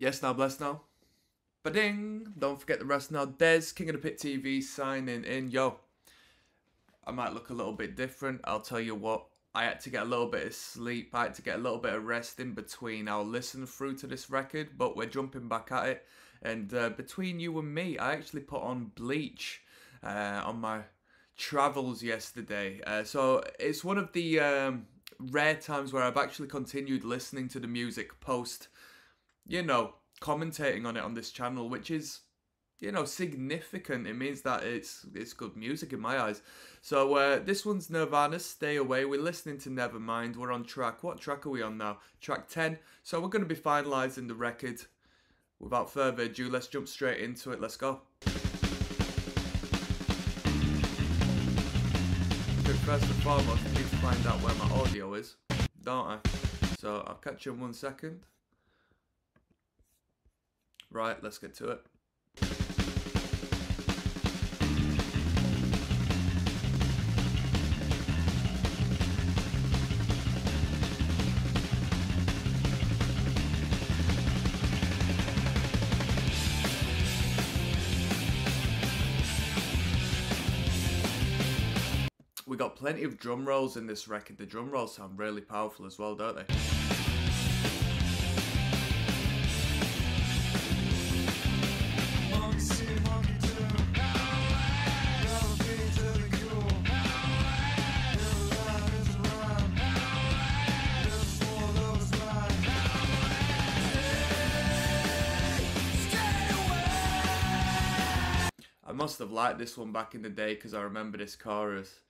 Yes, now, bless now. Ba-ding! Don't forget the rest now. Des, King of the Pit TV, signing in. Yo, I might look a little bit different. I'll tell you what. I had to get a little bit of sleep. I had to get a little bit of rest in between. I'll listen through to this record, but we're jumping back at it. And uh, between you and me, I actually put on Bleach uh, on my travels yesterday. Uh, so it's one of the um, rare times where I've actually continued listening to the music post, you know, commentating on it on this channel, which is, you know, significant. It means that it's it's good music in my eyes. So uh, this one's Nirvana, Stay Away. We're listening to Nevermind. We're on track. What track are we on now? Track 10. So we're going to be finalising the record. Without further ado, let's jump straight into it. Let's go. first and foremost, I need to find out where my audio is, don't I? So I'll catch you in one second. Right, let's get to it. We got plenty of drum rolls in this record. The drum rolls sound really powerful as well, don't they? Must have liked this one back in the day because I remember this chorus.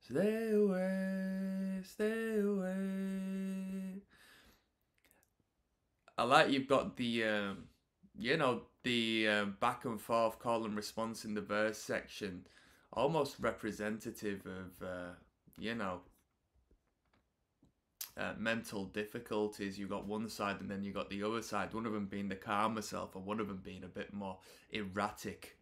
Stay away, stay away. I like you've got the, um, you know, the um, back and forth call and response in the verse section, almost representative of, uh, you know, uh, mental difficulties. You've got one side and then you've got the other side. One of them being the calmer self, and one of them being a bit more erratic.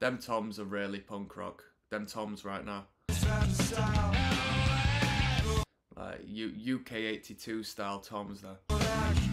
Them toms are really punk rock. Them toms right now. Like UK 82 style toms there.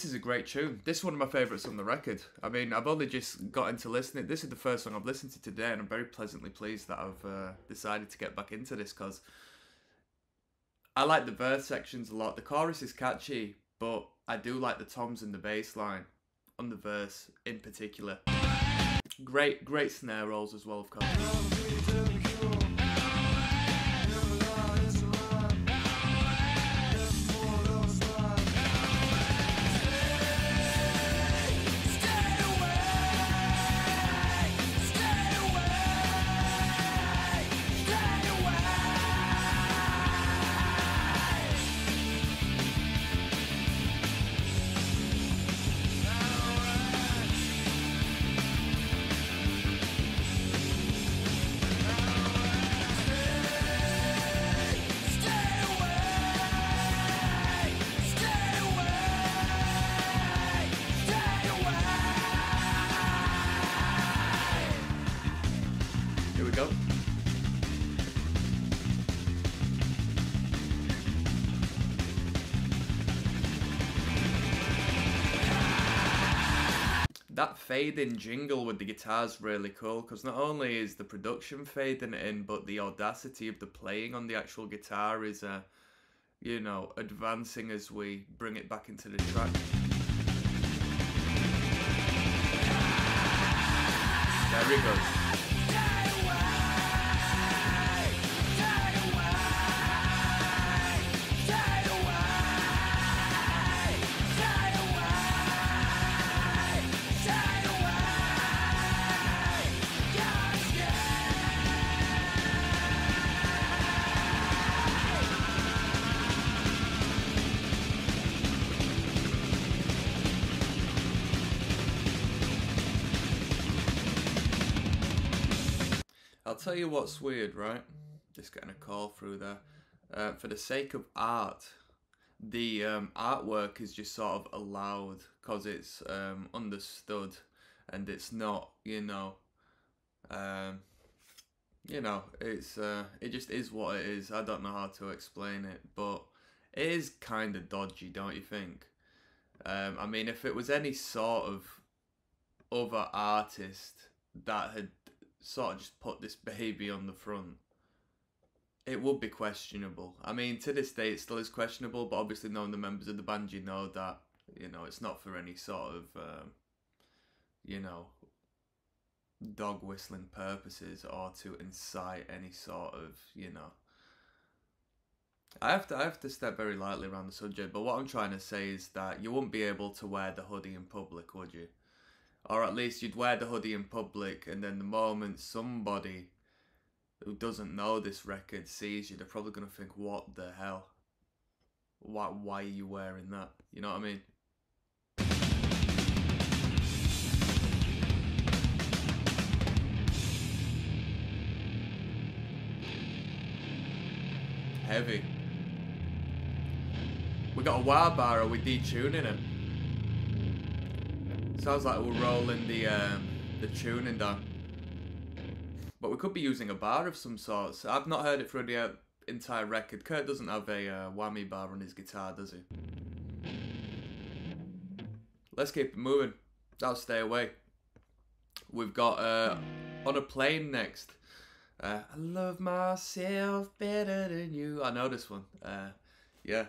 This is a great tune. This is one of my favourites on the record. I mean, I've only just got into listening. This is the first song I've listened to today, and I'm very pleasantly pleased that I've uh, decided to get back into this because I like the verse sections a lot. The chorus is catchy, but I do like the toms and the bass line on the verse in particular. Great, great snare rolls as well, of course. That fade-in jingle with the guitar's really cool because not only is the production fading in, but the audacity of the playing on the actual guitar is, uh, you know, advancing as we bring it back into the track. There we go. I'll tell you what's weird, right? Just getting a call through there. Uh, for the sake of art, the um, artwork is just sort of allowed because it's um, understood and it's not, you know, um, you know, it's uh, it just is what it is. I don't know how to explain it, but it is kind of dodgy, don't you think? Um, I mean, if it was any sort of other artist that had sort of just put this baby on the front, it would be questionable. I mean, to this day, it still is questionable, but obviously, knowing the members of the band, you know that you know it's not for any sort of um, you know dog whistling purposes or to incite any sort of you know. I have to I have to step very lightly around the subject, but what I'm trying to say is that you wouldn't be able to wear the hoodie in public, would you? Or at least you'd wear the hoodie in public, and then the moment somebody who doesn't know this record sees you, they're probably gonna think, "What the hell? Why why are you wearing that?" You know what I mean? Heavy. We got a wah bar, are we detuning it? Sounds like we're rolling the um, the tuning down. But we could be using a bar of some sorts. I've not heard it for the uh, entire record. Kurt doesn't have a uh, whammy bar on his guitar, does he? Let's keep it moving. I'll stay away. We've got uh, On a Plain next. Uh, I love myself better than you. I know this one. Uh, yeah,